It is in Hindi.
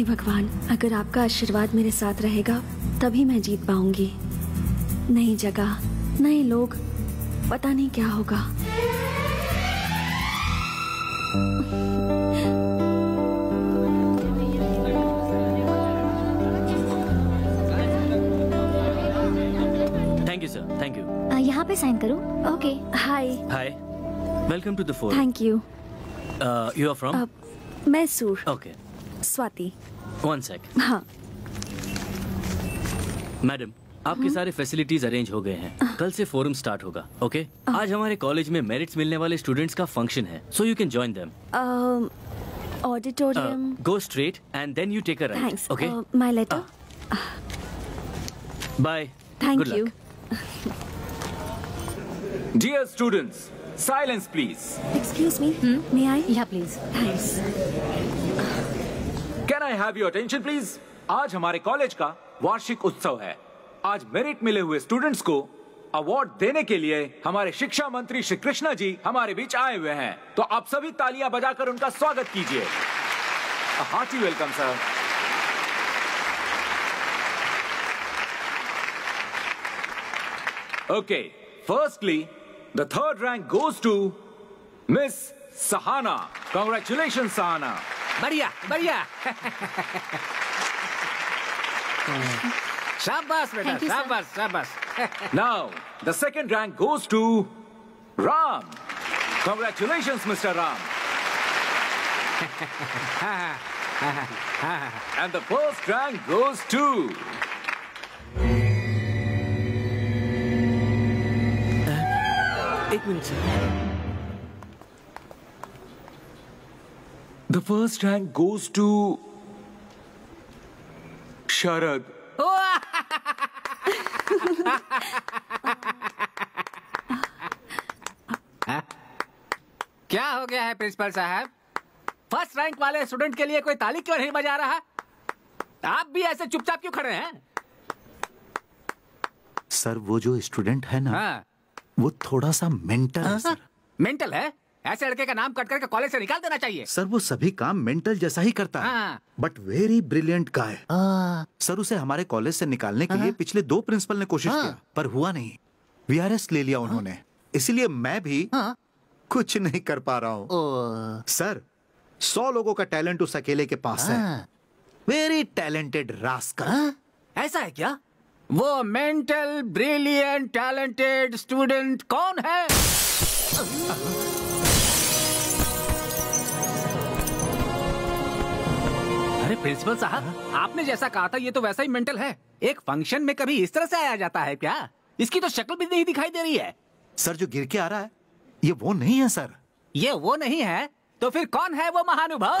हे भगवान अगर आपका आशीर्वाद मेरे साथ रहेगा तभी मैं जीत पाऊँगी। नई जगह नए लोग पता नहीं क्या होगा। Thank you sir thank you यहाँ पे साइन करो। Okay hi hi welcome to the four thank you you are from अब मैं सूर ओके स्वाति। वन सेक हाँ। मैडम आपके सारे फैसिलिटीज़ अरेंज हो गए हैं। कल से फोरम स्टार्ट होगा ओके आज हमारे कॉलेज में मेरिट्स मिलने वाले स्टूडेंट्स का फ़ंक्शन है so you can join them auditorium go straight and then you take a right thanks okay my letter bye thank you dear students silence please excuse me may I या please thanks Can I have your attention please? आज हमारे कॉलेज का वार्षिक उत्सव है आज मेरिट मिले हुए स्टूडेंट्स को अवार्ड देने के लिए हमारे शिक्षा मंत्री श्री कृष्णा जी हमारे बीच आए हुए हैं तो आप सभी तालियाँ बजाकर उनका स्वागत कीजिए hearty welcome sir Okay, firstly, the third rank goes to Miss Sahana. Congratulations, Sahana. बढ़िया बढ़िया शाबाश बेटा Thank you, sir. शाबाश शाबाश Now, the second rank goes to Ram. Congratulations, Mr. Ram. and the first rank goes to एक minute sir The first rank goes to Sharad. क्या हो गया है प्रिंसिपल साहब? फ़र्स्ट रैंक वाले स्टूडेंट के लिए कोई ताली क्यों नहीं बजा रहा? आप भी ऐसे चुपचाप क्यों खड़े हैं? सर वो जो स्टूडेंट है ना हाँ। वो थोड़ा सा मेंटल है सर। मेंटल है? ऐसे लड़के का नाम कट करके कॉलेज से निकाल देना चाहिए। सर वो सभी काम मेंटल जैसा ही करता है। हाँ। But very brilliant guy sir उसे हमारे कॉलेज से निकालने के लिए पिछले दो प्रिंसिपल ने कोशिश किया पर हुआ नहीं। वीआरएस ले लिया उन्होंने। इसीलिए मैं भी कुछ नहीं कर पा रहा हूँ। सर सौ लोगों का टैलेंट उस अकेले के पास है। वेरी टैलेंटेड रास्कल ऐसा है क्या? वो मेंटल ब्रिलियंट टैलेंटेड स्टूडेंट कौन है? प्रिंसिपल साहब आपने जैसा कहा था ये तो वैसा ही मेंटल है। एक फ़ंक्शन में कभी इस तरह से आया जाता है क्या? इसकी तो शक्ल भी नहीं दिखाई दे रही है। सर जो गिर के आ रहा है ये वो नहीं है सर। ये वो नहीं है तो फिर कौन है वो महानुभव?